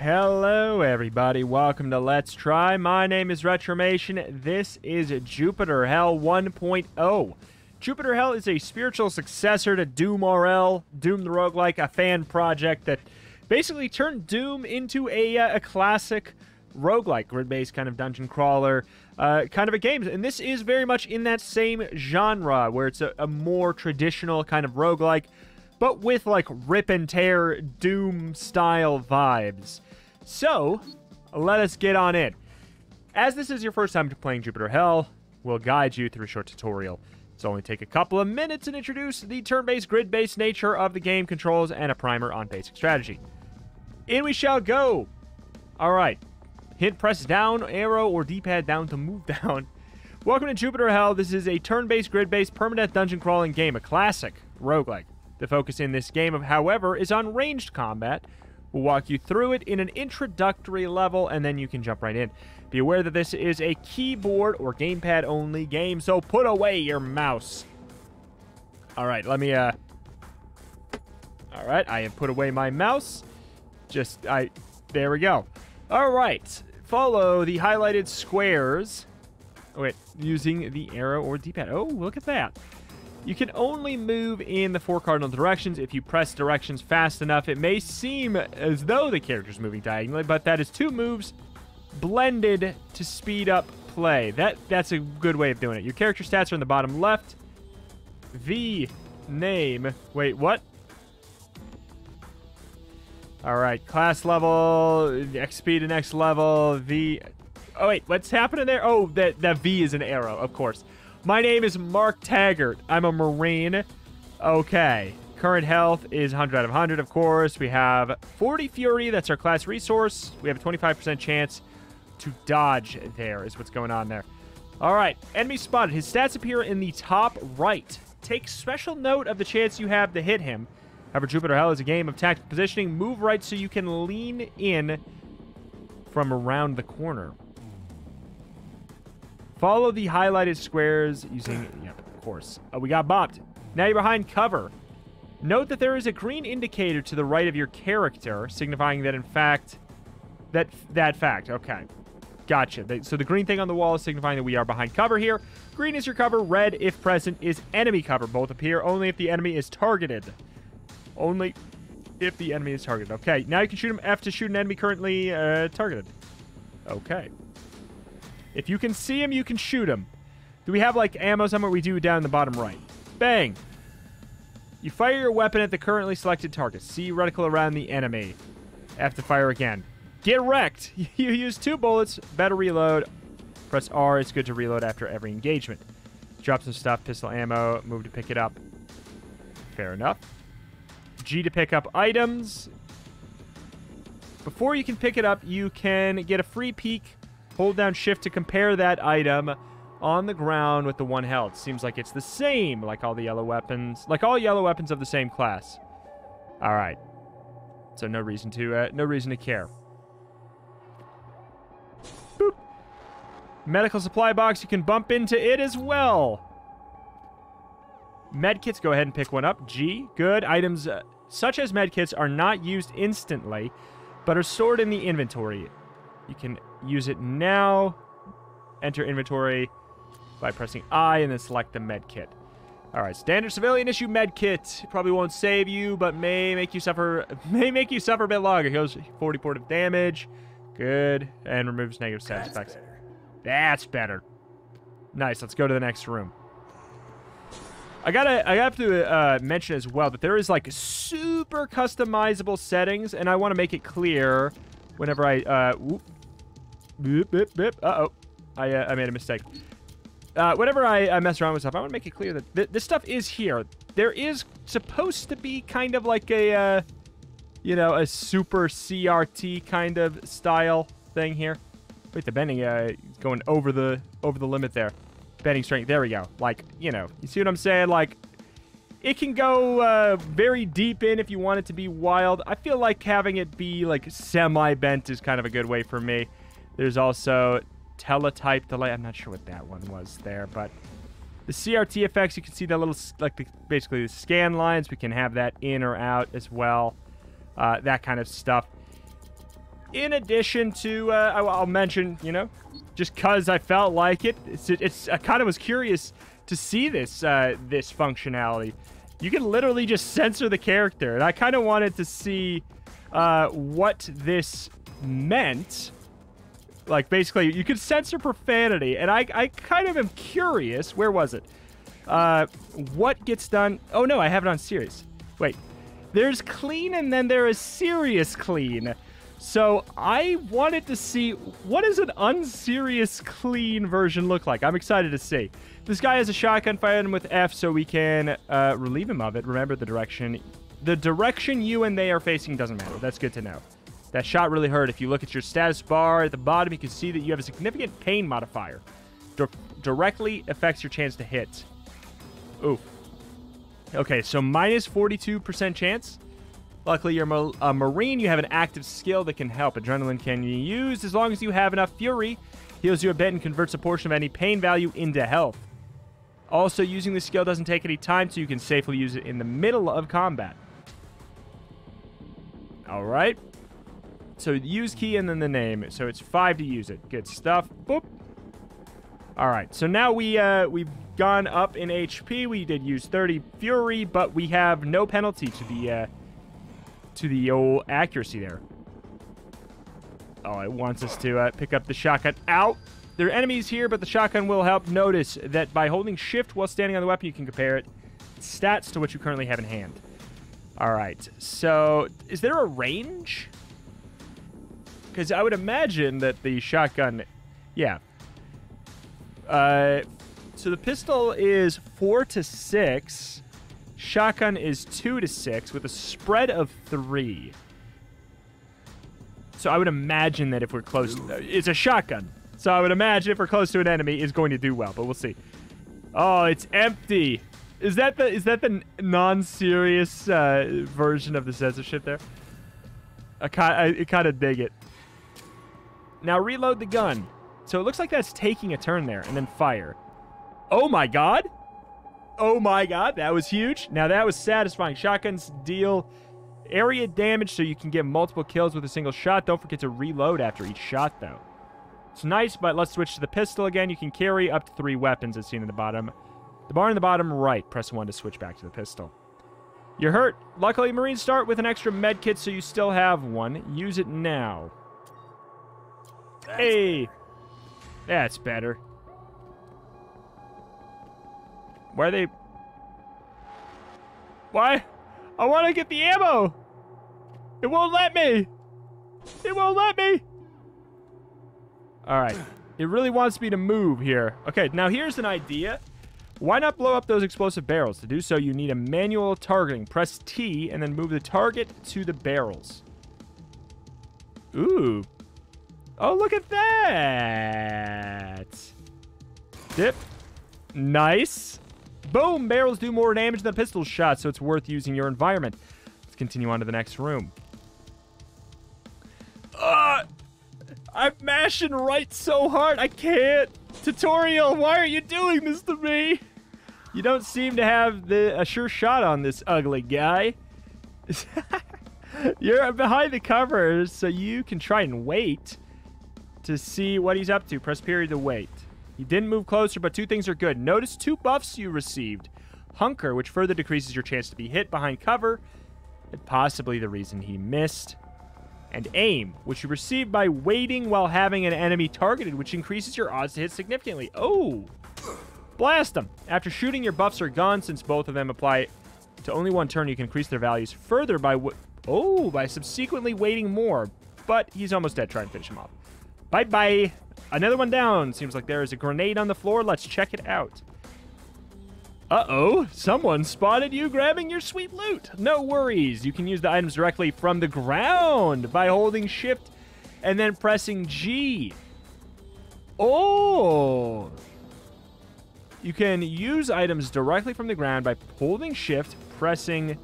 Hello, everybody. Welcome to Let's Try. My name is Retromation. This is Jupiter Hell 1.0. Jupiter Hell is a spiritual successor to Doom RL, Doom the Roguelike, a fan project that basically turned Doom into a, uh, a classic roguelike, grid-based kind of dungeon crawler uh, kind of a game. And this is very much in that same genre, where it's a, a more traditional kind of roguelike, but with like rip and tear Doom style vibes. So, let us get on in. As this is your first time playing Jupiter Hell, we'll guide you through a short tutorial. It's only take a couple of minutes and introduce the turn-based, grid-based nature of the game controls and a primer on basic strategy. In we shall go! Alright. Hit press down arrow or D-pad down to move down. Welcome to Jupiter Hell. This is a turn-based, grid-based, permadeath dungeon crawling game, a classic roguelike. The focus in this game, of however, is on ranged combat. We'll walk you through it in an introductory level, and then you can jump right in. Be aware that this is a keyboard or gamepad only game, so put away your mouse. All right, let me, uh... All right, I have put away my mouse. Just, I... There we go. All right, follow the highlighted squares. Oh, wait, using the arrow or D-pad. Oh, look at that. You can only move in the four cardinal directions if you press directions fast enough. It may seem as though the character's moving diagonally, but that is two moves blended to speed up play. That That's a good way of doing it. Your character stats are in the bottom left. V name. Wait, what? All right, class level, XP to next level, V. Oh, wait, what's happening there? Oh, that, that V is an arrow, of course. My name is Mark Taggart. I'm a Marine. Okay. Current health is 100 out of 100, of course. We have 40 Fury. That's our class resource. We have a 25% chance to dodge there is what's going on there. All right. Enemy spotted. His stats appear in the top right. Take special note of the chance you have to hit him. However, Jupiter Hell is a game of tactical positioning. Move right so you can lean in from around the corner. Follow the highlighted squares using, yep, of course. Oh, we got bopped. Now you're behind cover. Note that there is a green indicator to the right of your character, signifying that, in fact, that that fact. Okay. Gotcha. So the green thing on the wall is signifying that we are behind cover here. Green is your cover. Red, if present, is enemy cover. Both appear only if the enemy is targeted. Only if the enemy is targeted. Okay. Now you can shoot him F to shoot an enemy currently uh, targeted. Okay. If you can see him, you can shoot him. Do we have, like, ammo somewhere? We do down in the bottom right. Bang! You fire your weapon at the currently selected target. See reticle around the enemy. Have to fire again. Get wrecked! You use two bullets. Better reload. Press R. It's good to reload after every engagement. Drop some stuff. Pistol ammo. Move to pick it up. Fair enough. G to pick up items. Before you can pick it up, you can get a free peek Hold down shift to compare that item on the ground with the one held. Seems like it's the same, like all the yellow weapons. Like all yellow weapons of the same class. All right. So no reason to, uh, no reason to care. Boop. Medical supply box, you can bump into it as well. Medkits, go ahead and pick one up. G, good. Items uh, such as medkits are not used instantly, but are stored in the inventory. You can use it now. Enter inventory by pressing I and then select the med kit. All right, standard civilian issue med kit probably won't save you, but may make you suffer may make you suffer a bit longer. Heals 40 point of damage. Good. And removes negative stats That's effects. better. That's better. Nice. Let's go to the next room. I gotta, I have to uh, mention as well that there is like super customizable settings, and I want to make it clear whenever I, uh, whoop, Beep, beep, beep. Uh-oh. I, uh, I made a mistake. Uh, whenever I, I mess around with stuff, I want to make it clear that th this stuff is here. There is supposed to be kind of like a, uh, you know, a super CRT kind of style thing here. Wait, the bending uh, going over the over the limit there. Bending strength. There we go. Like, you know, you see what I'm saying? Like, it can go uh, very deep in if you want it to be wild. I feel like having it be like semi-bent is kind of a good way for me. There's also teletype delay. I'm not sure what that one was there, but the CRT effects, you can see that little, like the, basically the scan lines. We can have that in or out as well. Uh, that kind of stuff. in addition to, uh, I'll mention, you know, just because I felt like it, it's, it's I kind of was curious to see this uh, this functionality. You can literally just censor the character, and I kind of wanted to see uh, what this meant. Like, basically, you could censor profanity, and I, I kind of am curious. Where was it? Uh, what gets done? Oh, no, I have it on serious. Wait. There's clean, and then there is serious clean. So I wanted to see what does an unserious clean version look like. I'm excited to see. This guy has a shotgun. Him with F so we can uh, relieve him of it. Remember the direction. The direction you and they are facing doesn't matter. That's good to know. That shot really hurt. If you look at your status bar at the bottom, you can see that you have a significant pain modifier. Di- directly affects your chance to hit. Oof. Okay, so minus 42% chance. Luckily, you're a Marine. You have an active skill that can help. Adrenaline can be used as long as you have enough Fury. Heals you a bit and converts a portion of any pain value into health. Also, using the skill doesn't take any time, so you can safely use it in the middle of combat. All right. So use key and then the name. So it's five to use it. Good stuff. Boop. All right. So now we uh, we've gone up in HP. We did use 30 Fury, but we have no penalty to the uh, to the old accuracy there. Oh, it wants us to uh, pick up the shotgun. Out. There are enemies here, but the shotgun will help. Notice that by holding shift while standing on the weapon, you can compare it stats to what you currently have in hand. All right. So, is there a range? Because I would imagine that the shotgun, yeah. Uh, so the pistol is four to six. Shotgun is two to six with a spread of three. So I would imagine that if we're close, it's a shotgun. So I would imagine if we're close to an enemy, is going to do well. But we'll see. Oh, it's empty. Is that the is that the non-serious uh, version of the censorship there? I kind I, kind of dig it. Now reload the gun. So it looks like that's taking a turn there, and then fire. Oh my god! Oh my god, that was huge. Now that was satisfying. Shotguns deal area damage so you can get multiple kills with a single shot. Don't forget to reload after each shot, though. It's nice, but let's switch to the pistol again. You can carry up to three weapons as seen in the bottom. The bar in the bottom right. Press 1 to switch back to the pistol. You're hurt. Luckily, Marines start with an extra med kit, so you still have one. Use it now. That's hey! That's better. Why are they... Why? I want to get the ammo! It won't let me! It won't let me! Alright. It really wants me to move here. Okay, now here's an idea. Why not blow up those explosive barrels? To do so, you need a manual targeting. Press T and then move the target to the barrels. Ooh. Oh, look at that. Dip. Nice. Boom. Barrels do more damage than pistol shots, so it's worth using your environment. Let's continue on to the next room. Uh, I'm mashing right so hard. I can't. Tutorial, why are you doing this to me? You don't seem to have the a sure shot on this ugly guy. You're behind the covers, so you can try and wait to see what he's up to. Press period to wait. He didn't move closer, but two things are good. Notice two buffs you received. Hunker, which further decreases your chance to be hit behind cover, and possibly the reason he missed. And aim, which you receive by waiting while having an enemy targeted, which increases your odds to hit significantly. Oh! Blast them! After shooting, your buffs are gone since both of them apply to only one turn. You can increase their values further by oh by subsequently waiting more. But he's almost dead. Try and finish him off. Bye bye. Another one down. Seems like there is a grenade on the floor. Let's check it out. Uh oh, someone spotted you grabbing your sweet loot. No worries. You can use the items directly from the ground by holding shift and then pressing G. Oh. You can use items directly from the ground by holding shift, pressing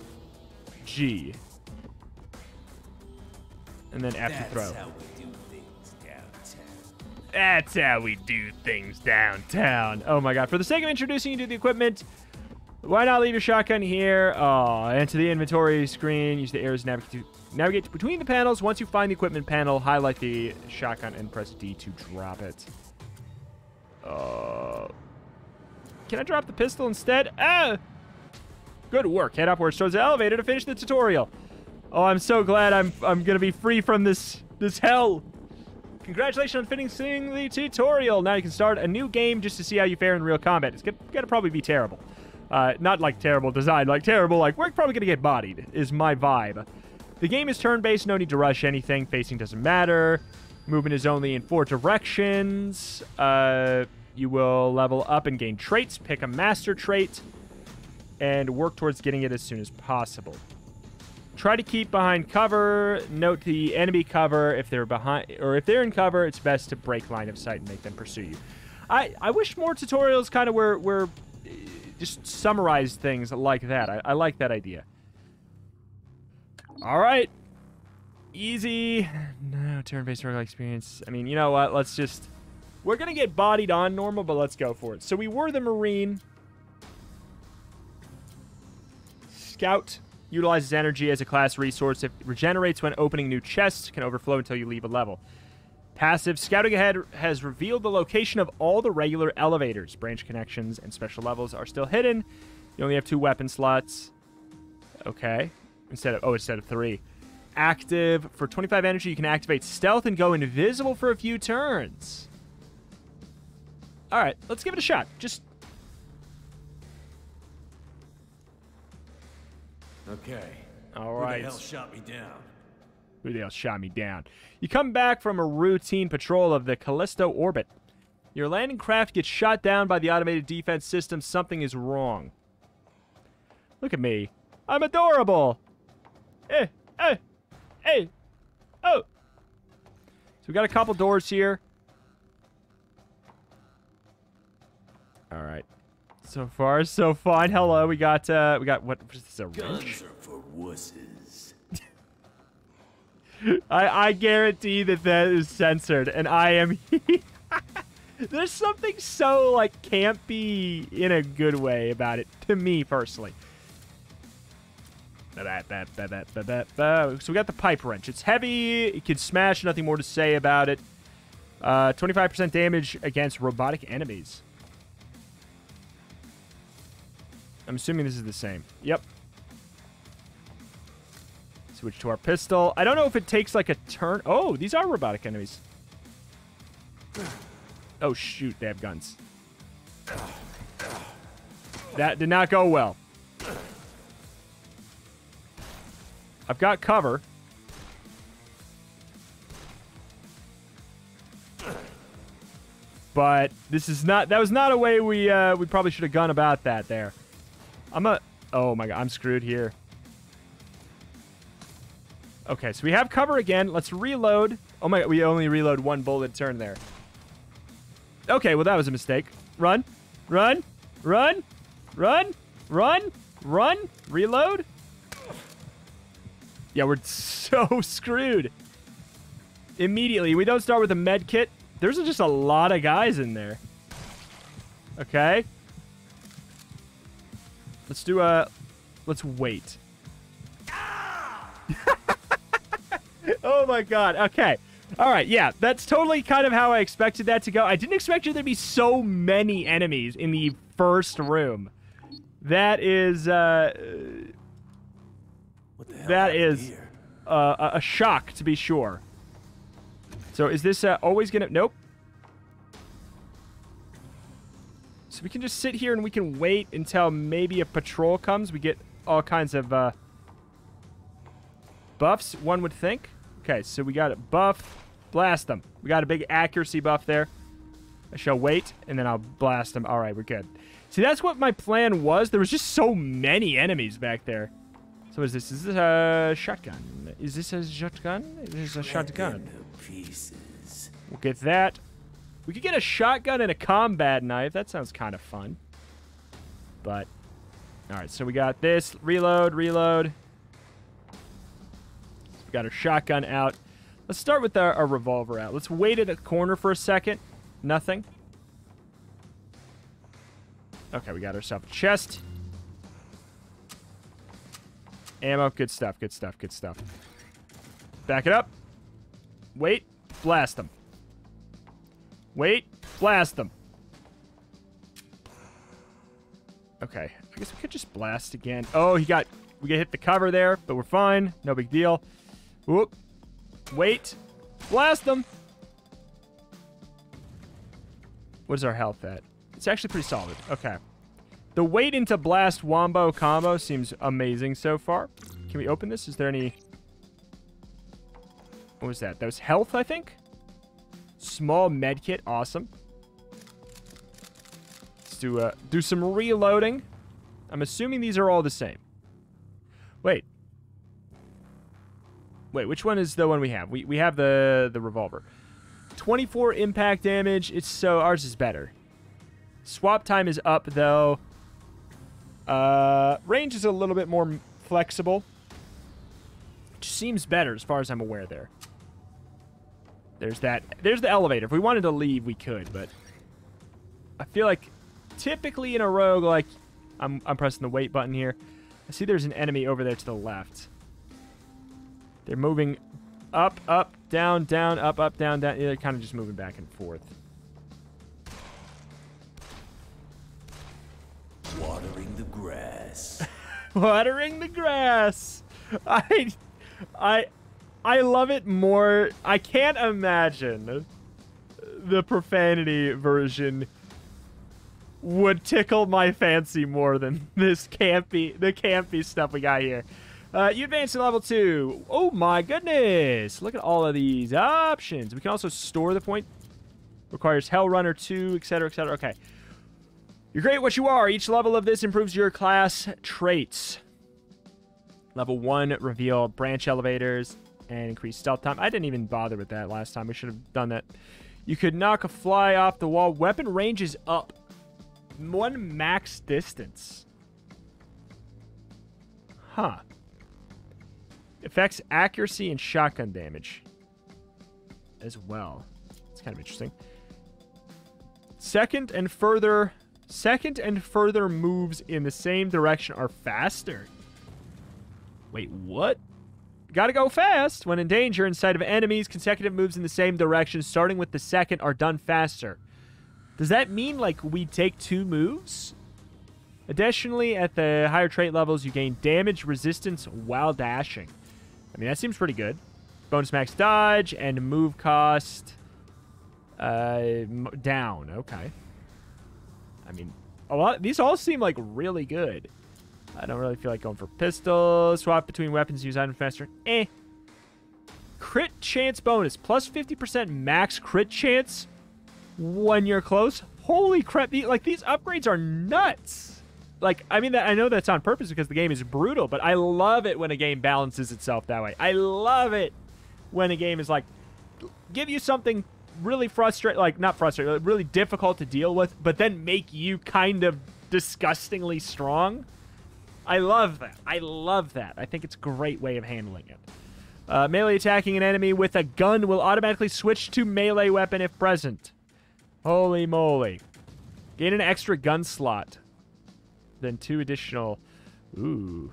G. And then after throw. That's how we do things downtown. Oh my god. For the sake of introducing you to the equipment, Why not leave your shotgun here? Oh, enter the inventory screen. Use the arrows to navigate, to navigate between the panels. Once you find the equipment panel, highlight the shotgun and press D to drop it. Uh, can I drop the pistol instead? Ah! Good work. Head upwards towards the elevator to finish the tutorial. Oh, I'm so glad I'm I'm gonna be free from this this hell. Congratulations on finishing the tutorial. Now you can start a new game just to see how you fare in real combat. It's gonna, probably be terrible. Uh, not like terrible design, like terrible, like we're probably gonna get bodied, is my vibe. The game is turn-based, no need to rush anything. Facing doesn't matter. Movement is only in four directions. Uh, you will level up and gain traits. Pick a master trait and work towards getting it as soon as possible. Try to keep behind cover. Note the enemy cover. If they're behind or if they're in cover, it's best to break line of sight and make them pursue you. I, I wish more tutorials kind of were, were uh, just summarize things like that. I, I like that idea. All right. Easy. No, turn-based roguelike experience. I mean, you know what? Let's just... We're going to get bodied on normal, but let's go for it. So we were the Marine. Scout utilizes energy as a class resource. It regenerates when opening new chests, can overflow until you leave a level. Passive Scouting Ahead has revealed the location of all the regular elevators. Branch connections and special levels are still hidden. You only have two weapon slots. Okay. Instead of, oh, instead of three. Active. For 25 energy, you can activate Stealth and go invisible for a few turns. All right, let's give it a shot. Just Okay. All Who right. the hell shot me down? Who the hell shot me down? You come back from a routine patrol of the Callisto orbit. Your landing craft gets shot down by the automated defense system. Something is wrong. Look at me. I'm adorable. Eh, eh, eh. Oh. So we got a couple doors here. All right. So far, so fine. Hello, we got uh, we got what? What is this? A wrench? Guns are for wusses. I, I guarantee that that is censored, and I am. There's something so like campy in a good way about it to me personally. So we got the pipe wrench. It's heavy. It can smash. Nothing more to say about it. Uh, 25% damage against robotic enemies. I'm assuming this is the same. Yep. Switch to our pistol. I don't know if it takes like a turn. Oh, these are robotic enemies. Oh, shoot. They have guns. That did not go well. I've got cover. But this is not, that was not a way we, uh, we probably should have gone about that there. I'm a, oh my god, I'm screwed here. Okay, so we have cover again. Let's reload. Oh my god, we only reload one bullet turn there. Okay, well that was a mistake. Run, run, run, run, run, run, reload. Yeah, we're so screwed. Immediately, we don't start with a med kit. There's just a lot of guys in there. Okay. Let's do a. Let's wait. oh my god. Okay. All right. Yeah, that's totally kind of how I expected that to go. I didn't expect there to be so many enemies in the first room. That is. Uh, What the hell that is uh, a- a shock to be sure. So is this uh, always gonna? Nope. So we can just sit here and we can wait until maybe a patrol comes. We get all kinds of uh, buffs. One would think. Okay, so we got a buff. Blast them. We got a big accuracy buff there. I shall wait, and then I'll blast them. All right, we're good. See, that's what my plan was. There was just so many enemies back there. So is this? Is this a shotgun? Is this a shotgun? Is this a shotgun? We'll get that. We could get a shotgun and a combat knife. That sounds kind of fun. But, all right. So we got this. Reload, reload. We got our shotgun out. Let's start with our, our revolver out. Let's wait at a corner for a second. Nothing. Okay, we got ourselves a chest. Ammo. Good stuff. Good stuff. Good stuff. Back it up. Wait. Blast them. Wait. Blast them. Okay. I guess we could just blast again. Oh, he got... We get hit the cover there, but we're fine. No big deal. Whoop. Wait. Blast them. What is our health at? It's actually pretty solid. Okay. The wait into blast wombo combo seems amazing so far. Can we open this? Is there any... What was that? That was health, I think? Small med kit. Awesome. Let's do, uh, do some reloading. I'm assuming these are all the same. Wait. Wait, which one is the one we have? We, we have the, the revolver. 24 impact damage. It's so... Ours is better. Swap time is up, though. Uh, range is a little bit more flexible. Which seems better as far as I'm aware there. There's that. There's the elevator. If we wanted to leave, we could, but... I feel like typically in a rogue, like... I'm, I'm pressing the wait button here. I see there's an enemy over there to the left. They're moving up, up, down, down, up, up, down, down. They're kind of just moving back and forth. Watering the grass. Watering the grass. I, I, I love it more. I can't imagine the profanity version would tickle my fancy more than this campy, the campy stuff we got here. Uh, you advance to level two. Oh my goodness! Look at all of these options. We can also store the point. Requires Hell Runner 2, etc., etc. Okay. You're great what you are. Each level of this improves your class traits. Level 1, reveal branch elevators and increase stealth time. I didn't even bother with that last time. We should have done that. You could knock a fly off the wall. Weapon range is up. One max distance. Huh. Affects accuracy and shotgun damage as well. It's kind of interesting. Second and further second and further moves in the same direction are faster. Wait, what? Gotta go fast. When in danger inside of enemies, consecutive moves in the same direction, starting with the second, are done faster. Does that mean, like, we take two moves? Additionally, at the higher trait levels, you gain damage resistance while dashing. I mean, that seems pretty good. Bonus max dodge and move cost uh, down. Okay. I mean, a lot. These all seem like really good. I don't really feel like going for pistols. Swap between weapons. Use item faster. Eh. Crit chance bonus. Plus 50% max crit chance when you're close. Holy crap. Like, these upgrades are nuts. Like, I mean, that I know that's on purpose because the game is brutal, but I love it when a game balances itself that way. I love it when a game is like, give you something really frustrating, like, not frustrating, really difficult to deal with, but then make you kind of disgustingly strong. I love that. I love that. I think it's a great way of handling it. Uh, melee attacking an enemy with a gun will automatically switch to melee weapon if present. Holy moly. Gain an extra gun slot. Then two additional... Ooh.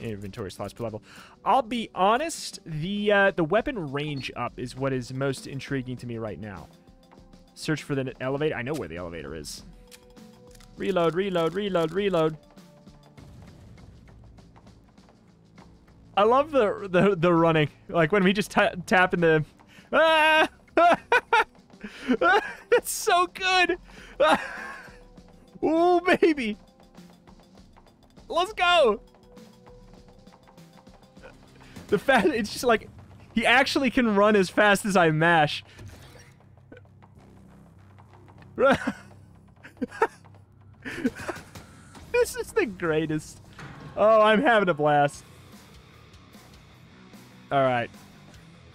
Inventory slots per level. I'll be honest, the uh, the weapon range up is what is most intriguing to me right now. Search for the elevator. I know where the elevator is. Reload, reload, reload, reload. I love the the, the running. Like when we just tap in the... Ah! That's so good! oh, baby! Let's go! The fact, it's just like, he actually can run as fast as I mash. this is the greatest. Oh, I'm having a blast. Alright.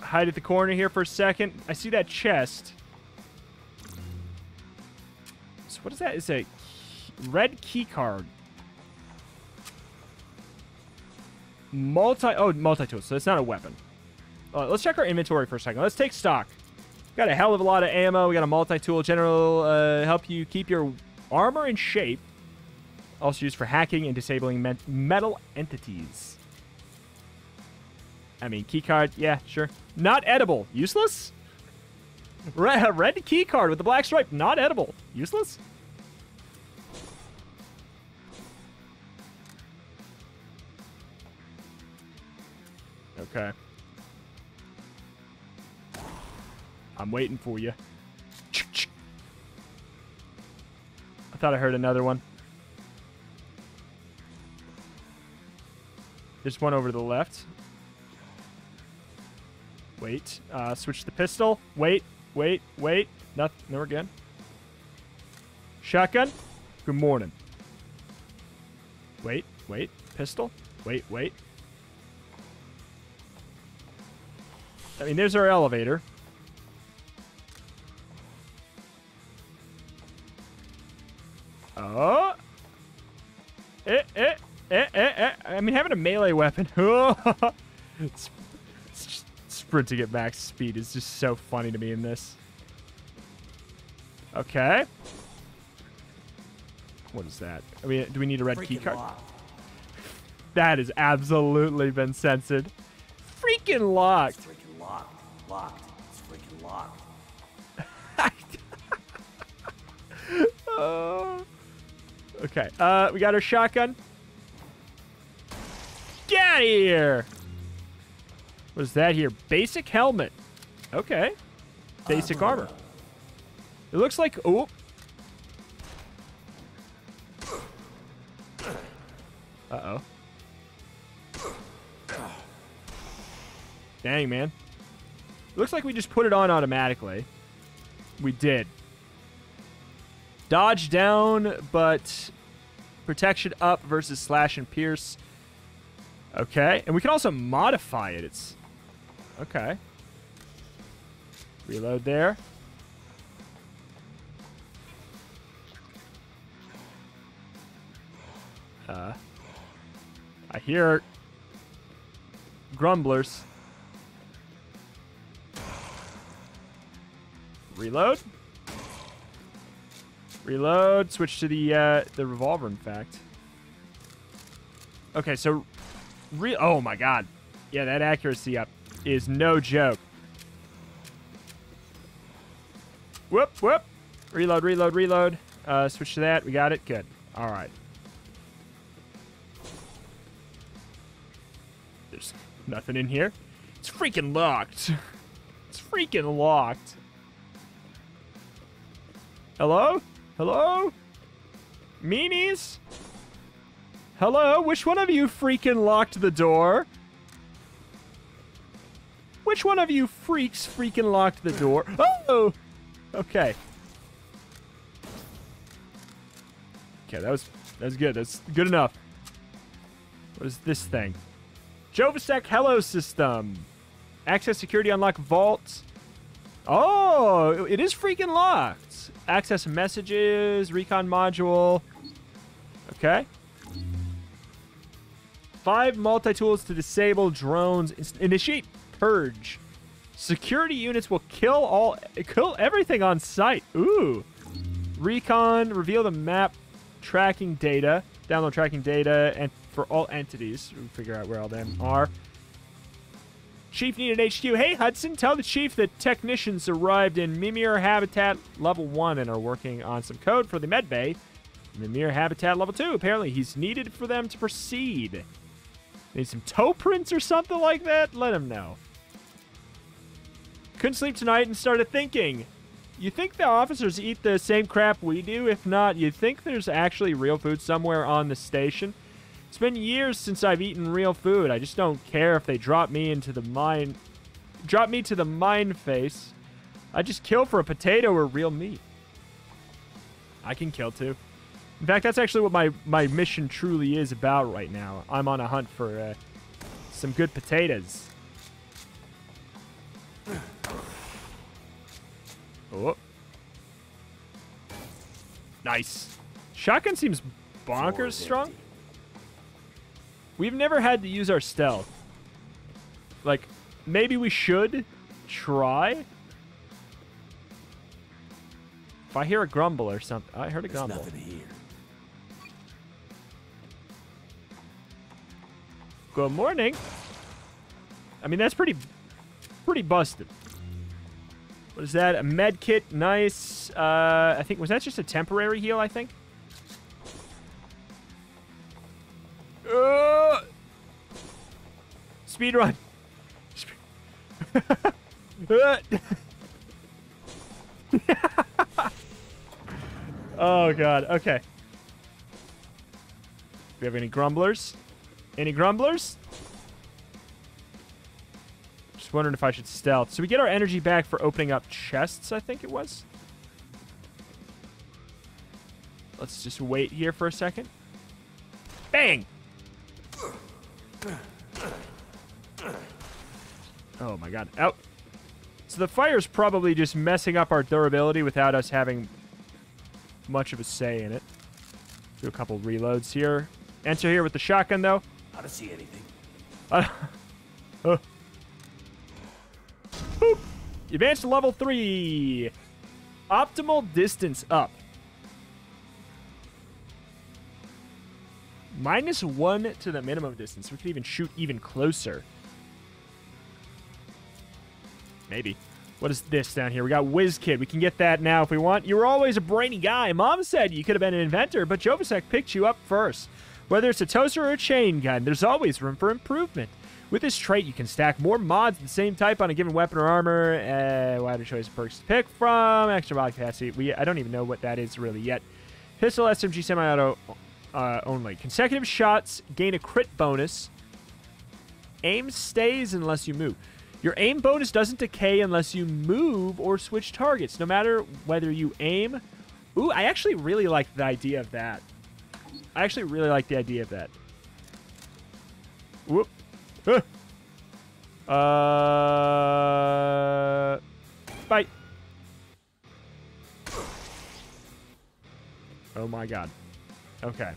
Hide at the corner here for a second. I see that chest. So what is that? It's a red key card. Multi... Oh, multi-tool. So it's not a weapon. Let's check our inventory for a second. Let's take stock. Got a hell of a lot of ammo. We got a multi-tool. General uh, help you keep your armor in shape. Also used for hacking and disabling metal entities. I mean, key card, yeah, sure. Not edible. Useless? Red, red key card with the black stripe. Not edible. Useless? Okay. I'm waiting for you. I thought I heard another one. There's one over to the left. Wait. Uh, switch the pistol. Wait. Wait. Wait. Nothing. No, we're. Shotgun. Good morning. Wait. Wait. Pistol. Wait. Wait. I mean, there's our elevator. Oh. Eh, eh, eh, eh, eh. I mean, having a melee weapon. it's sprinting at max speed is just so funny to me in this. Okay. What is that? I mean, do we need a red key card? locked. That has absolutely been censored. Freaking locked. It's freaking locked. Locked. It's freaking locked. Uh, okay. Uh, we got our shotgun. Get out of here. What is that here? Basic helmet. Okay. Basic armor. It looks like. Oh. Uh oh. Dang, man. Looks like we just put it on automatically. We did. Dodge down, but protection up versus slash and pierce. Okay, and we can also modify it. It's okay. Reload there. Uh, I hear grumblers. Reload. Reload. Switch to the uh, the revolver. In fact. Okay, so, re- oh my god, yeah, that accuracy up is no joke. Whoop whoop. Reload. Reload. Reload. Uh, switch to that. We got it. Good. All right. There's nothing in here. It's freaking locked. It's freaking locked. Hello? Hello? Meanies? Hello? Which one of you freaking locked the door? Which one of you freaks freaking locked the door? Oh! Okay. Okay, that was that was good. That's good enough. What is this thing? Jovasek Hello System. Access security unlock vault. Oh, it is freaking locked. Access messages, recon module. Okay. Five multi-tools to disable drones. Initiate purge. Security units will kill all kill everything on site. Ooh. Recon, reveal the map tracking data, download tracking data and for all entities. We'll figure out where all them are. Chief needed HQ. Hey, Hudson, tell the chief that technicians arrived in Mimir Habitat Level 1 and are working on some code for the medbay. Mimir Habitat Level 2. Apparently, he's needed for them to proceed. Need some toe prints or something like that? Let him know. Couldn't sleep tonight and started thinking. You think the officers eat the same crap we do? If not, you think there's actually real food somewhere on the station? It's been years since I've eaten real food. I just don't care if they drop me into the mine. Drop me to the mine face. I just kill for a potato or real meat. I can kill too. In fact, that's actually what my, my mission truly is about right now. I'm on a hunt for uh, some good potatoes. Oh. Nice. Shotgun seems bonkers strong. We've never had to use our stealth. Like, maybe we should try. If I hear a grumble or something, I heard a There's grumble. nothing here. Good morning. I mean, that's pretty, pretty busted. What is that? A med kit. Nice. Uh, I think, was that just a temporary heal, I think? Uh, speed run. oh, God. Okay. Do we have any grumblers? Any grumblers? Wondering if I should stealth. So we get our energy back for opening up chests, I think it was. Let's just wait here for a second. Bang! Oh my god. Out. So the fire's probably just messing up our durability without us having much of a say in it. Do a couple reloads here. Enter here with the shotgun, though. I don't see anything. Uh, uh. Advanced to level 3. Optimal distance up. Minus 1 to the minimum distance. We could even shoot even closer. Maybe. What is this down here? We got Whiz Kid. We can get that now if we want. You were always a brainy guy. Mom said you could have been an inventor, but Jovasek picked you up first. Whether it's a toaster or a chain gun, there's always room for improvement. With this trait, you can stack more mods of the same type on a given weapon or armor. Uh, wider choice of perks to pick from. Extra mod capacity. We I don't even know what that is really yet. Pistol, SMG, semi-auto uh, only. Consecutive shots gain a crit bonus. Aim stays unless you move. Your aim bonus doesn't decay unless you move or switch targets, no matter whether you aim. Ooh, I actually really like the idea of that. I actually really like the idea of that. Whoop. Uh, bye. Oh my god. Okay.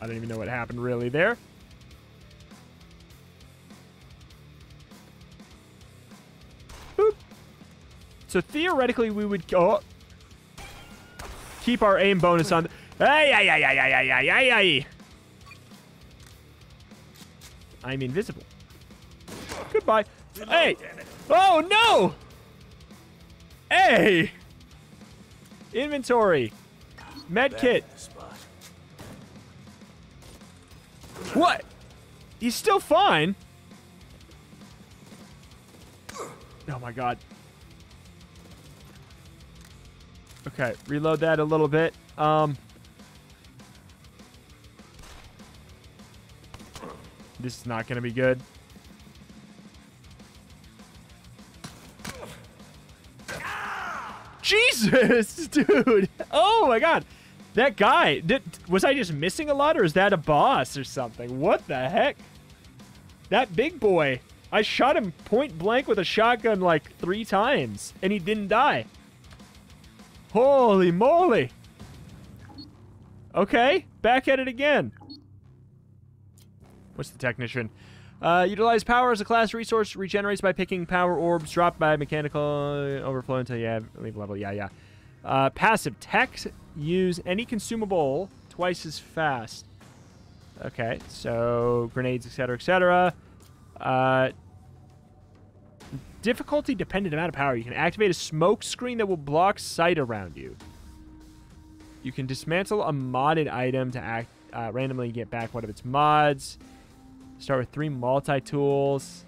I didn't even know what happened really there. Boop. So theoretically, we would oh, keep our aim bonus on. Hey, hey, hey, hey, hey, hey, hey, hey! I'm invisible. Goodbye. Hey. Oh, no. Hey. Inventory. Med kit. What? He's still fine. Oh my god. Okay, reload that a little bit. Um This is not going to be good. Jesus, dude. Oh my god. That guy, did, was I just missing a lot or is that a boss or something? What the heck? That big boy. I shot him point blank with a shotgun like three times and he didn't die. Holy moly. Okay, back at it again. What's the technician? Uh, utilize power as a class resource. Regenerates by picking power orbs. dropped by mechanical overflow until you have leave level. Yeah, yeah. Uh, passive tech. Use any consumable twice as fast. Okay, so grenades, etc., etc. Uh, difficulty dependent amount of power. You can activate a smoke screen that will block sight around you. You can dismantle a modded item to act uh, randomly get back one of its mods. Start with three multi-tools.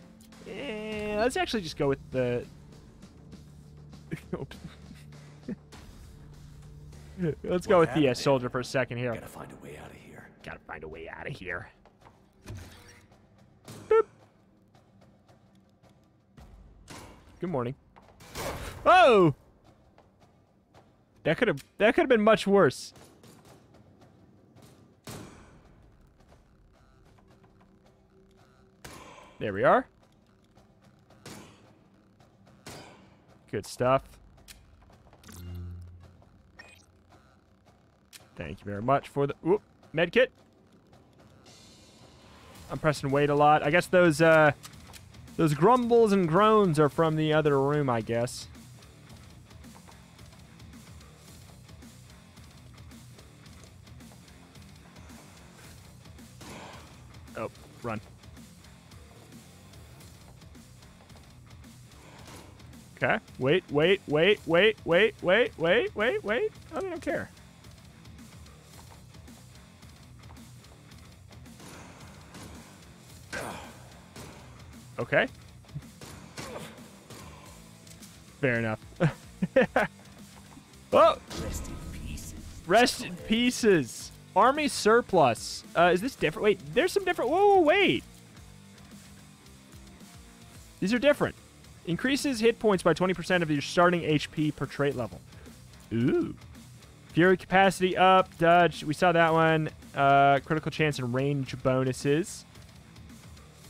Eh, let's actually just go with the... Let's go What with the uh, soldier for a second here. Gotta find a way out of here. Gotta find a way out of here. Good morning. Oh! That could have that could have been much worse. There we are. Good stuff. Thank you very much for the whoop, med kit. I'm pressing wait a lot. I guess those uh those grumbles and groans are from the other room, I guess. Wait, wait, wait, wait, wait, wait, wait, wait, wait. They don't care. Okay. Fair enough. oh! Rest in pieces. Rest in pieces. Army surplus. Uh, is this different? Wait, there's some different. Whoa, whoa, wait. These are different. Increases hit points by 20% of your starting HP per trait level. Ooh. Fury capacity up. Dodge. We saw that one. Uh, critical chance and range bonuses.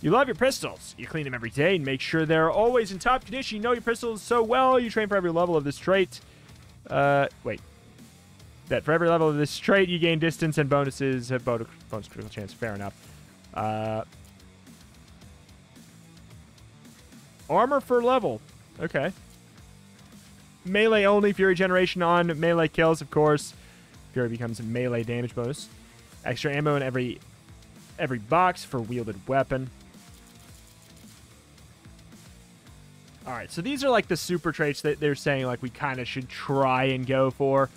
You love your pistols. You clean them every day and make sure they're always in top condition. You know your pistols so well. You train for every level of this trait. Uh, wait. That for every level of this trait, you gain distance and bonuses. Have bonus critical chance. Fair enough. Uh, armor for level. Okay. Melee only. Fury generation on melee kills, of course. Fury becomes a melee damage bonus. Extra ammo in every every box for wielded weapon. All right, so these are like the super traits that they're saying like we kind of should try and go for.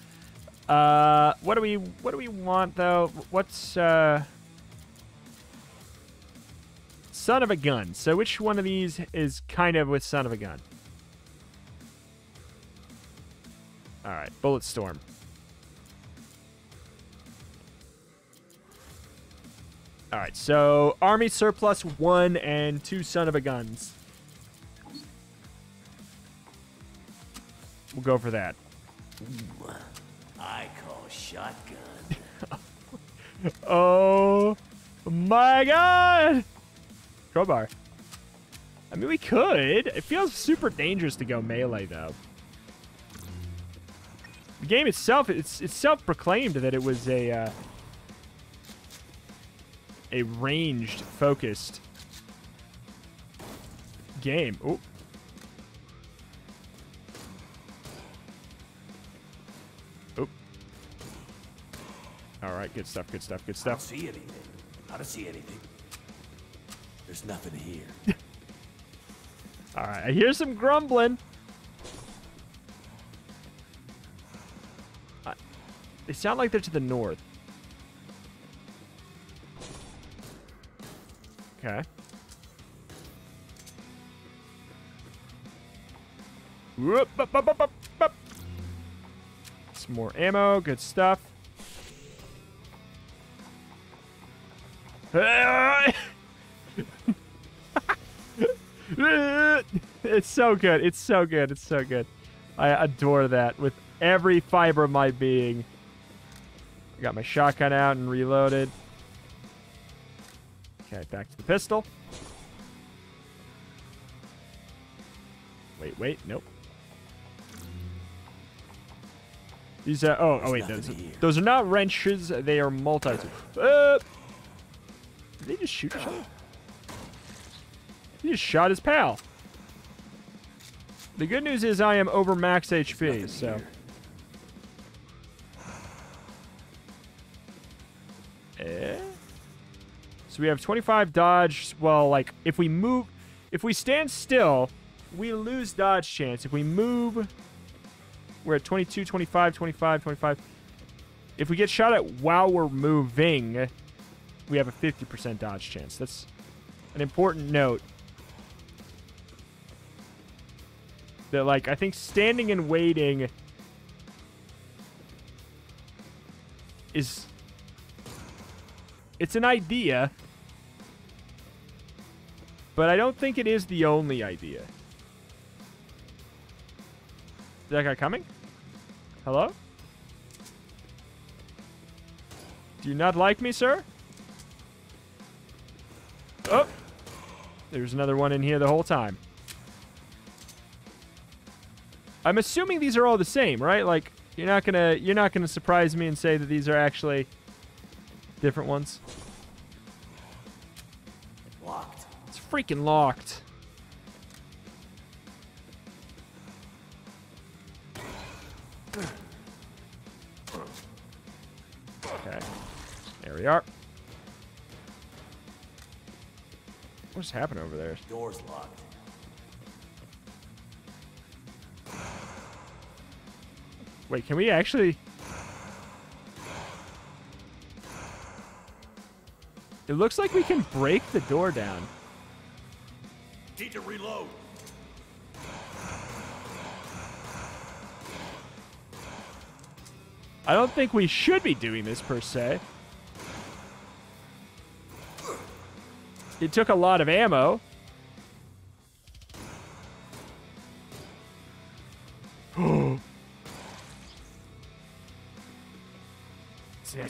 Uh, what do we what do we want though? What's uh Son of a gun. So which one of these is kind of with son of a gun? All right, bullet storm. All right, so army surplus one and two son of a guns. We'll go for that. I call shotgun. Oh my god! Crowbar. I mean, we could. It feels super dangerous to go melee, though. The game itself, it's, it's self-proclaimed that it was a, uh, a ranged, focused game. Oh. Oh. All right, good stuff, good stuff, good stuff. I don't see anything. I don't see anything. There's nothing here. All right, I hear some grumbling. They sound like they're to the north. Okay. Whoop. Some more ammo, good stuff. It's so good. It's so good. It's so good. I adore that with every fiber of my being. I got my shotgun out and reloaded. Okay, back to the pistol. Wait, wait, nope. These are, oh, oh wait, those, those are not wrenches. They are multi. Uh, did they just shoot each other? He just shot his pal. The good news is I am over max HP, so. Eh? So we have 25 dodge. Well, like, if we move... If we stand still, we lose dodge chance. If we move... We're at 22, 25, 25, 25. If we get shot at while we're moving, we have a 50% dodge chance. That's an important note. That, like, I think standing and waiting is it's an idea, but I don't think it is the only idea. Is that guy coming? Hello? Do you not like me, sir? Oh! There's another one in here the whole time. I'm assuming these are all the same, right? Like you're not gonna you're not gonna surprise me and say that these are actually different ones. Locked. It's freaking locked. Okay. There we are. What's happening over there? Door's locked. Wait, can we actually... It looks like we can break the door down. Need to reload. I don't think we should be doing this per se. It took a lot of ammo.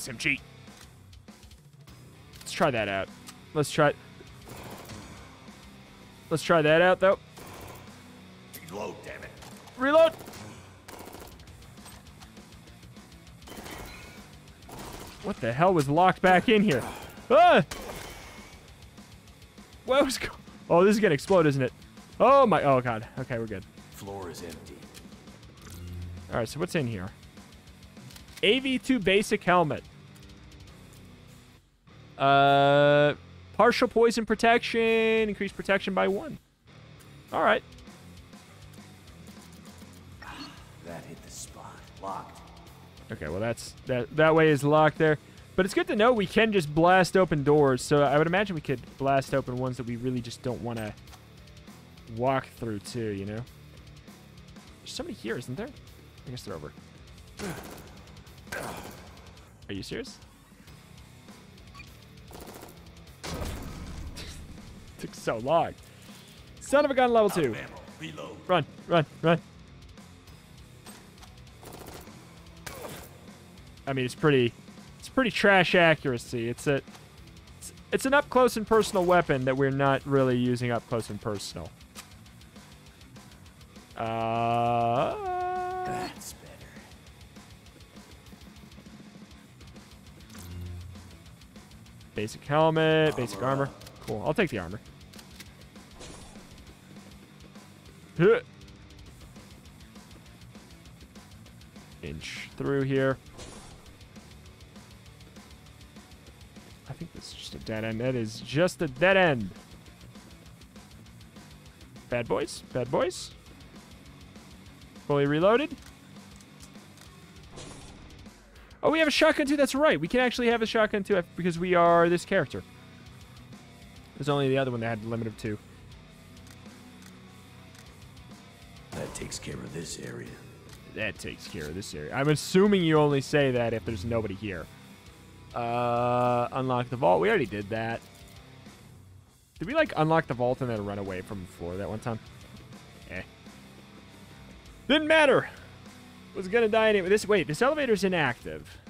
SMG. Let's try that out. Let's try. Let's try that out though. Reload, damn it. Reload. What the hell was locked back in here? Ah! What was go- Oh, this is gonna explode, isn't it? Oh my, oh god. Okay, we're good. Floor is empty. All right, so what's in here? AV2 basic helmet. Uh, partial poison protection, increased protection by one. All right. That hit the spot. Locked. Okay, well that's that that way is locked there. But it's good to know we can just blast open doors. So I would imagine we could blast open ones that we really just don't want to walk through too, you know? There's somebody here, isn't there? I guess they're over. Are you serious? So long. Son of a gun level two. Run, run, run. I mean, it's pretty, it's pretty trash accuracy. It's a, it's, it's an up close and personal weapon that we're not really using up close and personal. Uh, That's better. basic helmet, basic armor. Cool. I'll take the armor. Inch through here. I think this is just a dead end. That is just a dead end. Bad boys. Bad boys. Fully reloaded. Oh, we have a shotgun too. That's right. We can actually have a shotgun too because we are this character. There's only the other one that had a limit of two. Care of this area. That takes care of this area. I'm assuming you only say that if there's nobody here. Uh, unlock the vault. We already did that. Did we like unlock the vault and then run away from the floor that one time? Eh. Didn't matter. Was gonna die anyway. This wait, this elevator's inactive.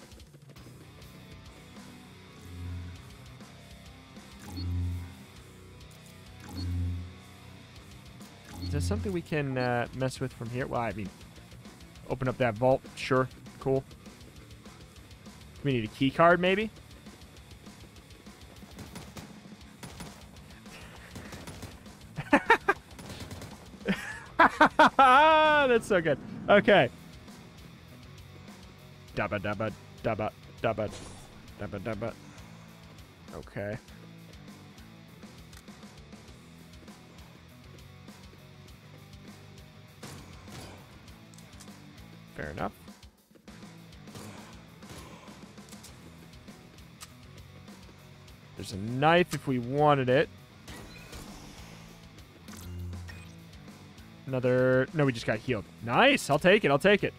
Is that something we can uh, mess with from here? Well, I mean, open up that vault. Sure, cool. We need a key card, maybe. That's so good. Okay. Dabba dabba dabba dabba dabba dabba. Okay. Fair enough. There's a knife if we wanted it. Another. No, we just got healed. Nice. I'll take it. I'll take it.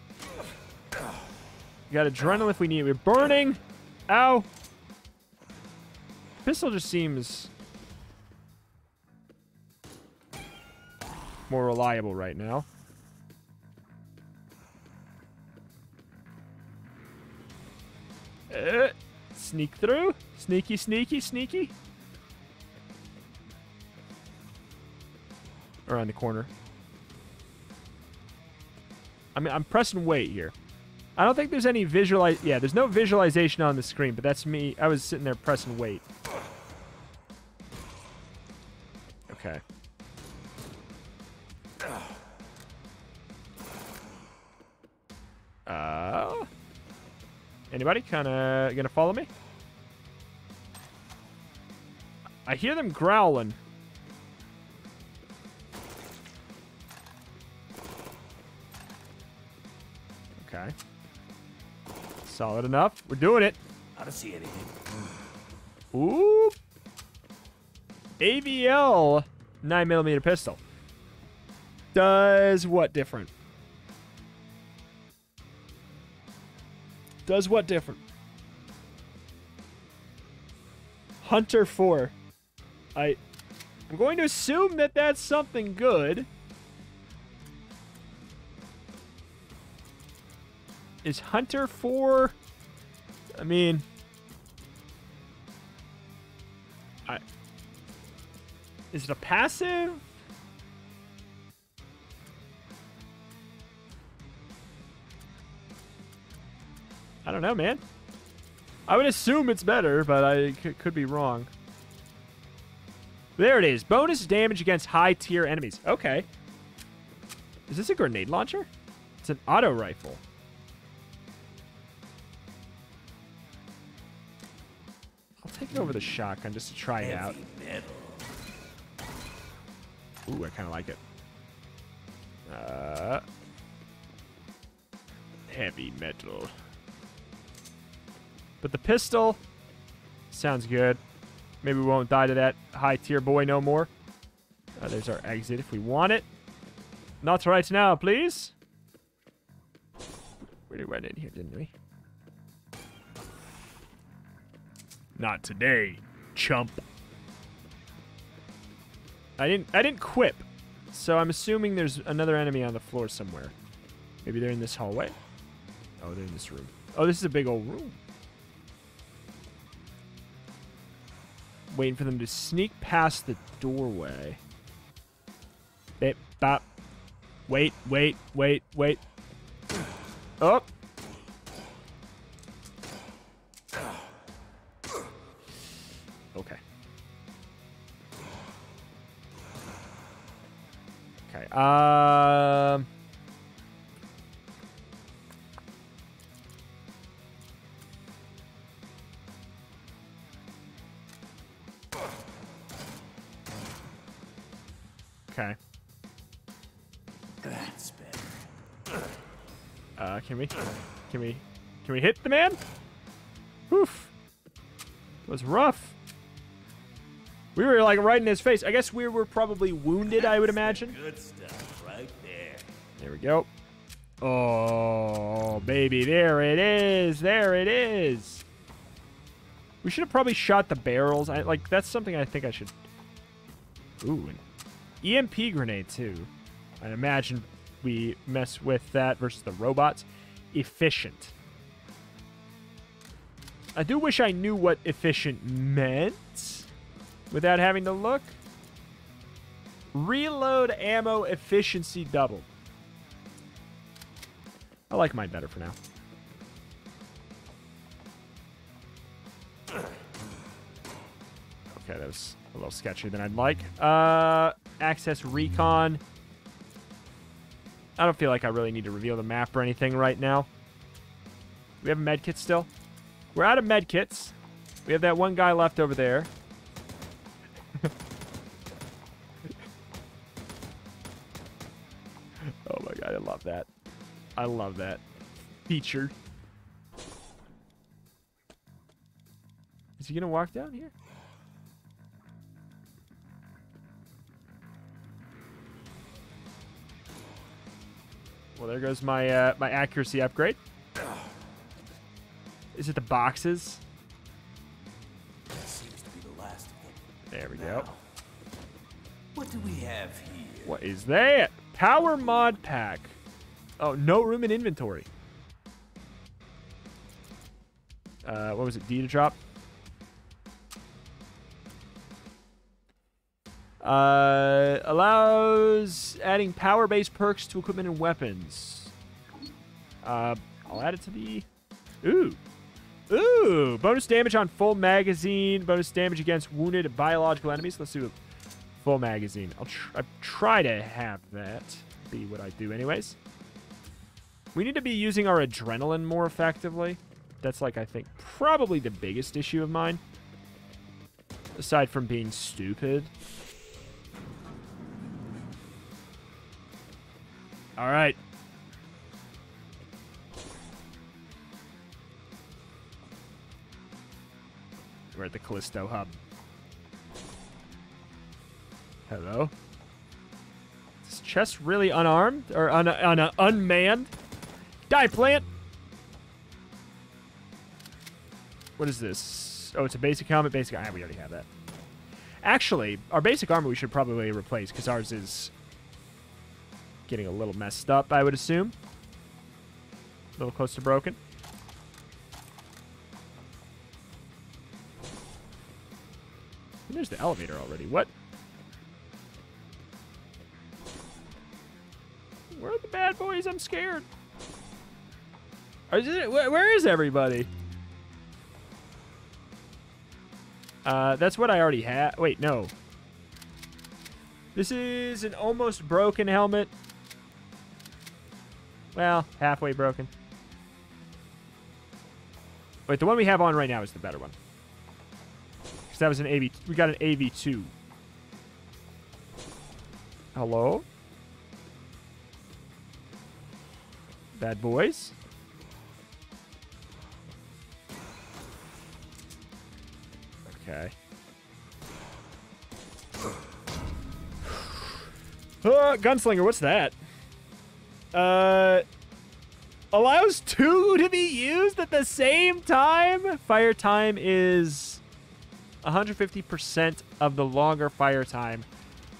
We got adrenaline if we need it. We're burning. Ow. Pistol just seems more reliable right now. Sneak through. Sneaky, sneaky, sneaky. Around the corner. I mean, I'm pressing wait here. I don't think there's any visualize. Yeah, there's no visualization on the screen, but that's me. I was sitting there pressing wait. Anybody kind of gonna follow me? I hear them growling. Okay. Solid enough. We're doing it. I don't see anything. Ooh. AVL 9mm pistol. Does what different? Does what different? Hunter 4. I I'm going to assume that that's something good. Is Hunter 4 I mean I Is it a passive? Don't know, man. I would assume it's better, but I could be wrong. There it is. Bonus damage against high tier enemies. Okay. Is this a grenade launcher? It's an auto rifle. I'll take it over the shotgun just to try it out. Ooh, I kind of like it. Uh, heavy metal. But the pistol sounds good. Maybe we won't die to that high tier boy no more. Uh, there's our exit if we want it. Not right now, please. We went in here, didn't we? Not today, chump. I didn't I didn't quip. So I'm assuming there's another enemy on the floor somewhere. Maybe they're in this hallway. Oh, they're in this room. Oh, this is a big old room. Waiting for them to sneak past the doorway. Bip, bop. Wait, wait, wait, wait. Oh. Okay. Okay. Um. Okay. That's better. Uh, can we? Can we? Can we hit the man? Oof. It was rough. We were like right in his face. I guess we were probably wounded. I would imagine. Good stuff right there. There we go. Oh, baby. There it is. There it is. We should have probably shot the barrels. I like that's something I think I should. Ooh, an EMP grenade too. I imagine we mess with that versus the robots. Efficient. I do wish I knew what efficient meant without having to look. Reload ammo efficiency doubled. I like mine better for now. Okay, that was a little sketchy than I'd like. Uh, access recon. I don't feel like I really need to reveal the map or anything right now. We have a med kit still. We're out of med kits. We have that one guy left over there. oh my god, I love that. I love that feature. Is he gonna walk down here? Well, there goes my uh, my accuracy upgrade. Is it the boxes? That seems to be the last of them. There we go. What do we have here? What is that? Power mod pack. Oh, no room in inventory. Uh, what was it? D to drop. Uh, allows adding power-based perks to equipment and weapons. Uh, I'll add it to the. Ooh, ooh! Bonus damage on full magazine. Bonus damage against wounded biological enemies. Let's do full magazine. I'll tr- try to have that be what I do, anyways. We need to be using our adrenaline more effectively. That's like I think probably the biggest issue of mine. Aside from being stupid. All right. We're at the Callisto Hub. Hello? Is chest really unarmed? Or un, un, un unmanned? Die, plant! What is this? Oh, it's a basic helmet, basic... Ah, we already have that. Actually, our basic armor we should probably replace, because ours is getting a little messed up, I would assume. A little close to broken. And there's the elevator already. What? Where are the bad boys? I'm scared. Is it, where, is everybody? Uh, that's what I already had. Wait, no. This is an almost broken helmet. Well, halfway broken. Wait, the one we have on right now is the better one. Because that was an AV. We got an AV2. Hello? Bad boys? Okay. Uh, gunslinger, what's that? Uh, allows two to be used at the same time? Fire time is 150% of the longer fire time.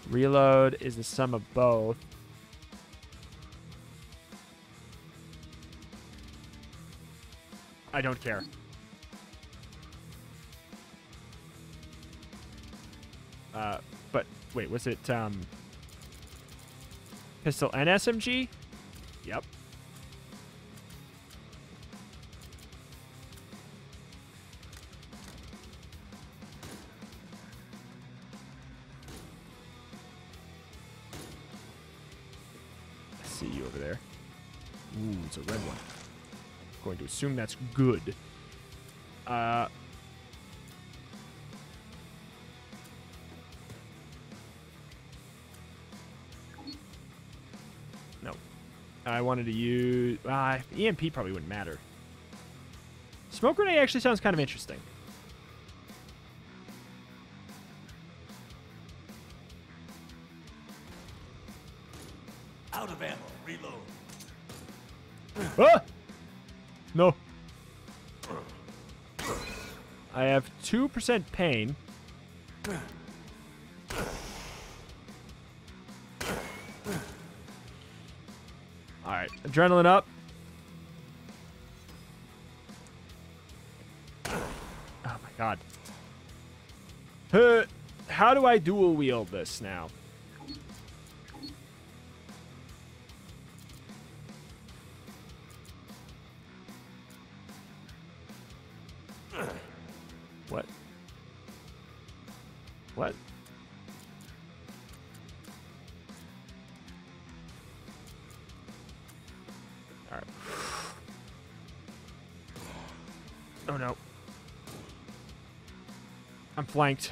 Reload is the sum of both. I don't care. Uh, but wait, was it um, pistol and SMG? Assume that's good. Uh, no. I wanted to use... Uh, EMP probably wouldn't matter. Smoke grenade actually sounds kind of interesting. Out of ammo. Reload. Ah! 2% pain. Alright, adrenaline up. Oh my god. How do I dual wield this now? What? Alright. Oh no. I'm flanked.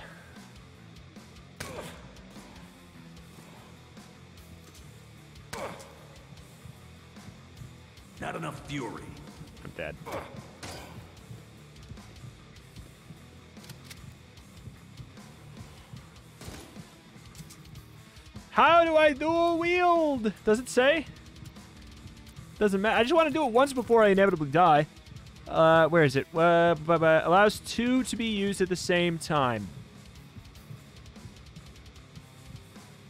Do I dual wield? Does it say? Doesn't matter. I just want to do it once before I inevitably die. Uh, where is it? Uh, allows two to be used at the same time.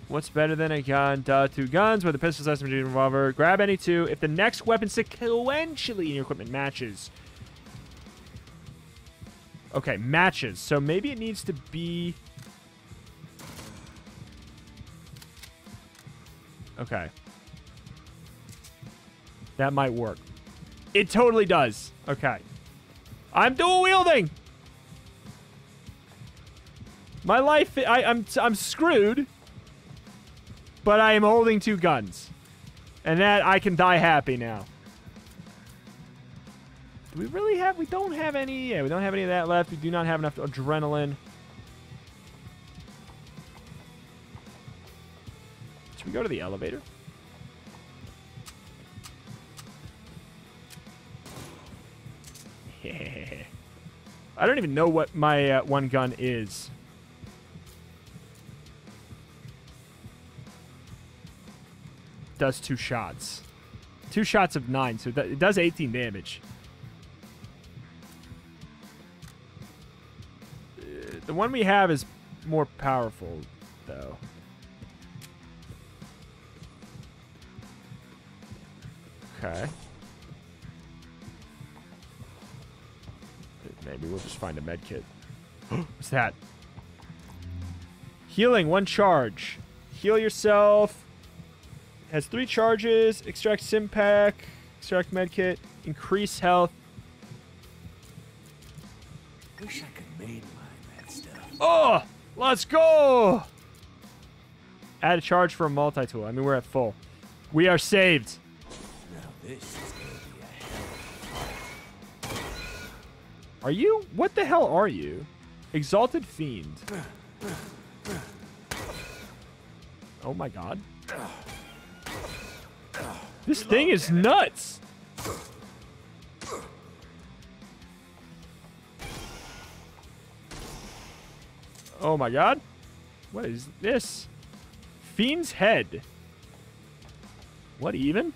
What's better than a gun? Duh, two guns with a pistol, SMG, revolver. Grab any two. If the next weapon sequentially in your equipment matches. Okay, matches. So maybe it needs to be. Okay. That might work. It totally does. Okay. I'm dual wielding. My life, I, I'm, I'm screwed. But I am holding two guns. And that I can die happy now. Do we really have, we don't have any, yeah, we don't have any of that left. We do not have enough adrenaline. Go to the elevator? I don't even know what my uh, one gun is. Does two shots. Two shots of nine, so it does 18 damage. Uh, the one we have is more powerful, though. Okay. Maybe we'll just find a med kit. What's that? Healing, one charge. Heal yourself. Has three charges. Extract sim pack. Extract med kit. Increase health. Wish I could mainline that stuff. Oh, let's go. Add a charge for a multi-tool. I mean, we're at full. We are saved. This is gonna be a hell. of a fight. Are you? What the hell are you? Exalted Fiend. Oh my god. This thing is nuts. Oh my god. What is this? Fiend's head. What even?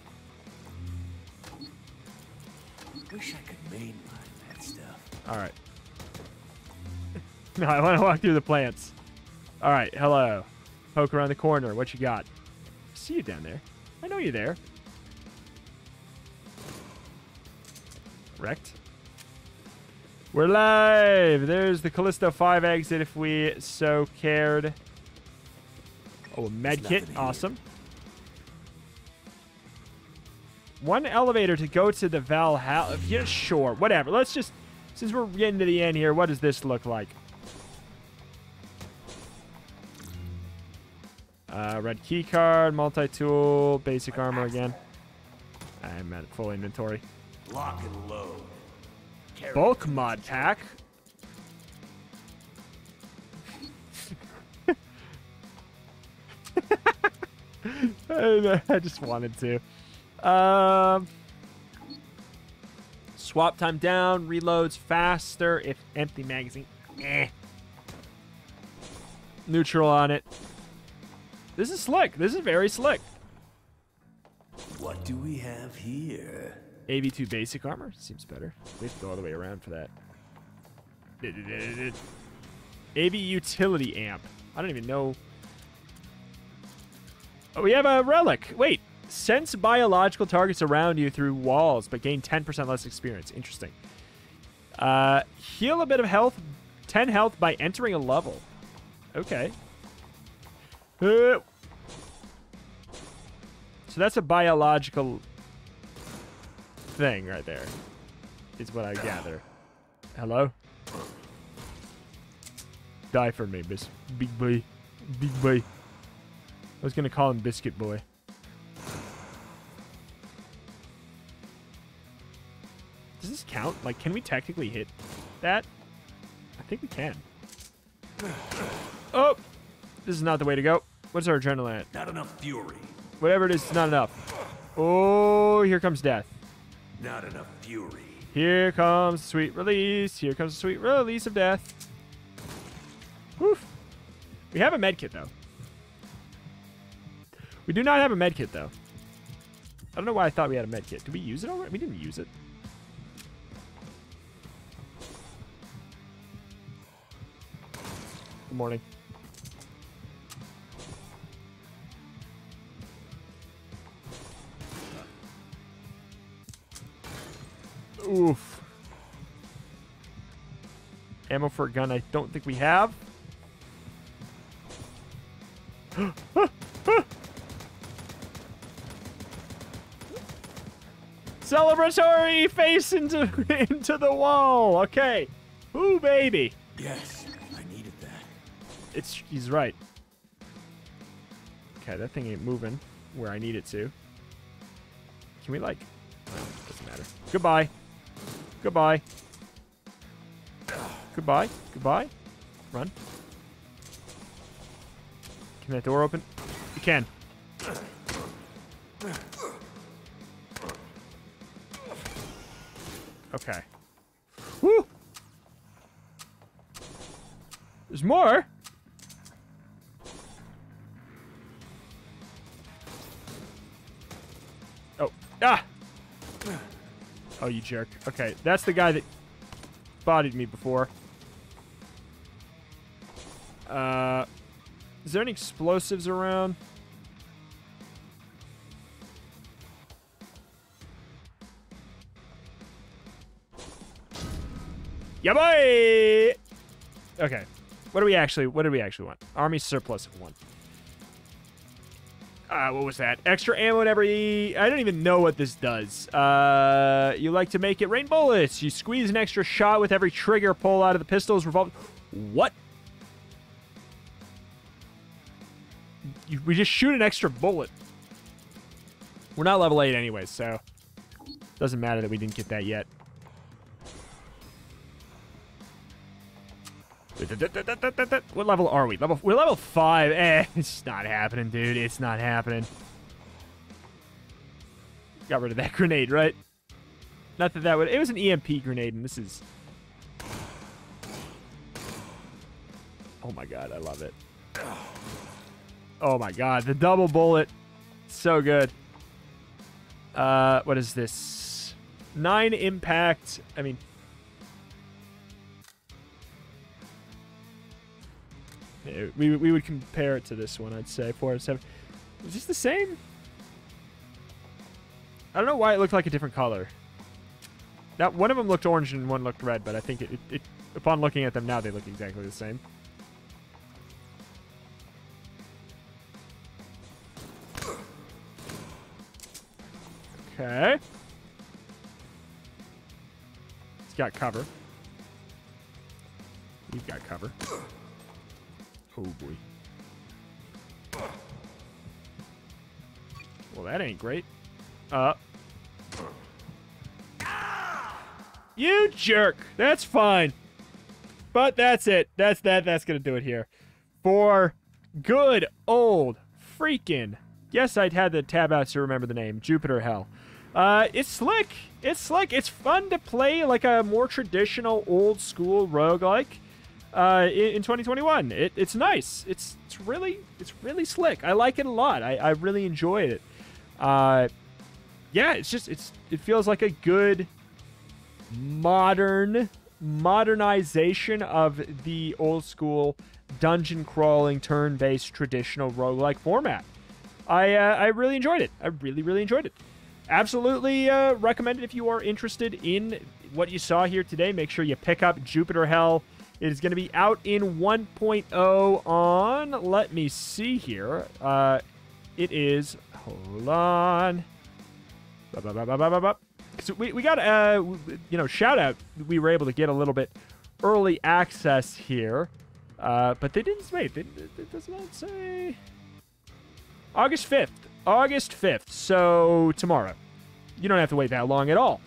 Wish I could mainline that stuff. All right. no, I want to walk through the plants. All right, hello. Poke around the corner. What you got? I see you down there. I know you're there. Wrecked. We're live. There's the Callisto 5 exit if we so cared. Oh, a med kit. nothing here. One elevator to go to the Valhalla. Yeah, sure. Whatever. Let's just, since we're getting to the end here, what does this look like? Uh, red key card, multi-tool, basic armor again. I'm at full inventory. Lock and load. Carry Bulk mod pack. I just wanted to. Um, swap time down, reloads faster if empty magazine. Eh. Neutral on it. This is slick. This is very slick. What do we have here? AV2 basic armor seems better. We have to go all the way around for that. AV utility amp. I don't even know. Oh, we have a relic. Wait. Sense biological targets around you through walls, but gain 10% less experience. Interesting. Uh, heal a bit of health, 10 health by entering a level. Okay. Uh, so that's a biological thing right there. Is what I gather. Hello? Die for me, bis big boy. Big boy. I was gonna call him Biscuit Boy. Does this count? Like, can we technically hit that? I think we can. Oh! This is not the way to go. What's our adrenaline at? Not enough fury. Whatever it is, it's not enough. Oh, here comes death. Not enough fury. Here comes sweet release. Here comes the sweet release of death. Woof. We have a med kit, though. We do not have a med kit, though. I don't know why I thought we had a med kit. Did we use it already? We didn't use it. Morning. Oof. Ammo for a gun I don't think we have. Celebratory face into into the wall. Okay. Ooh, baby. Yes. It's he's right. Okay, that thing ain't moving where I need it to. Can we like? doesn't matter. Goodbye. Goodbye. Goodbye. Goodbye. Run. Can that door open? You can. Okay. Woo! There's more. Oh, you jerk. Okay, that's the guy that bodied me before. Uh, is there any explosives around? Yeah, boy! Okay. What do we actually, what do we actually want? Army surplus of one. Uh, what was that? Extra ammo in every... I don't even know what this does. Uh, you like to make it rain bullets. You squeeze an extra shot with every trigger pull out of the pistol's revolver. What? We just shoot an extra bullet. We're not level 8 anyway, so... Doesn't matter that we didn't get that yet. What level are we? Level we're level five. Eh, it's not happening, dude. It's not happening. Got rid of that grenade, right? Not that that would. It was an EMP grenade, and this is. Oh my god, I love it. Oh my god, the double bullet, so good. Uh, what is this? Nine impact. I mean, we, we would compare it to this one, I'd say. Four of seven. Is this the same? I don't know why it looked like a different color. Now, one of them looked orange and one looked red, but I think it, it, it upon looking at them now, they look exactly the same. Okay. It's got cover. We've got cover. Oh boy. Well, that ain't great. Uh. You jerk. That's fine. But that's it. That's that. That's gonna do it here. For good old freaking. Yes, I'd had the tab out to remember the name. Jupiter Hell. Uh, it's slick. It's slick. It's fun to play like a more traditional old school roguelike uh, in, in 2021. It, it's nice. It's it's really it's really slick. I like it a lot. I, I really enjoy it. Uh, yeah, it's just it's it feels like a good modern modernization of the old school dungeon crawling turn-based traditional roguelike format. I uh, I really enjoyed it. I really really enjoyed it. Absolutely uh, recommend it if you are interested in what you saw here today. Make sure you pick up Jupiter Hell it is going to be out in 1.0 on, let me see here. Uh, it is, hold on. So we, we got, uh, you know, shout out. We were able to get a little bit early access here. Uh, but they didn't, wait, it, it does not say. August 5th. August 5th. So tomorrow. You don't have to wait that long at all.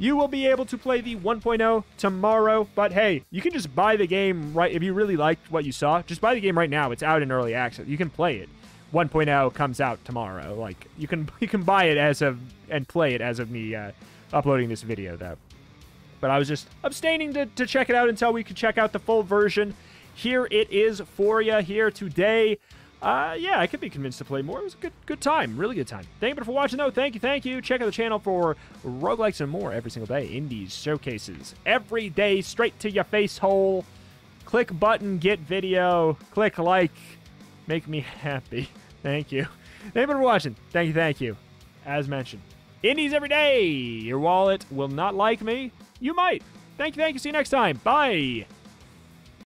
You will be able to play the 1.0 tomorrow, but hey, you can just buy the game right if you really liked what you saw. Just buy the game right now. It's out in early access. You can play it. 1.0 comes out tomorrow. Like you can you can buy it as of and play it as of me uh, uploading this video though. But I was just abstaining to, to check it out until we could check out the full version. Here it is for you here today uh, yeah, I could be convinced to play more. It was a good, good time, really good time. Thank you for watching, though. Thank you, thank you. Check out the channel for roguelikes and more every single day. Indies, showcases, every day, straight to your face hole. Click button, get video. Click like, make me happy. Thank you. Thank you for watching. Thank you, thank you. As mentioned, indies every day. Your wallet will not like me. You might. Thank you, thank you. See you next time. Bye.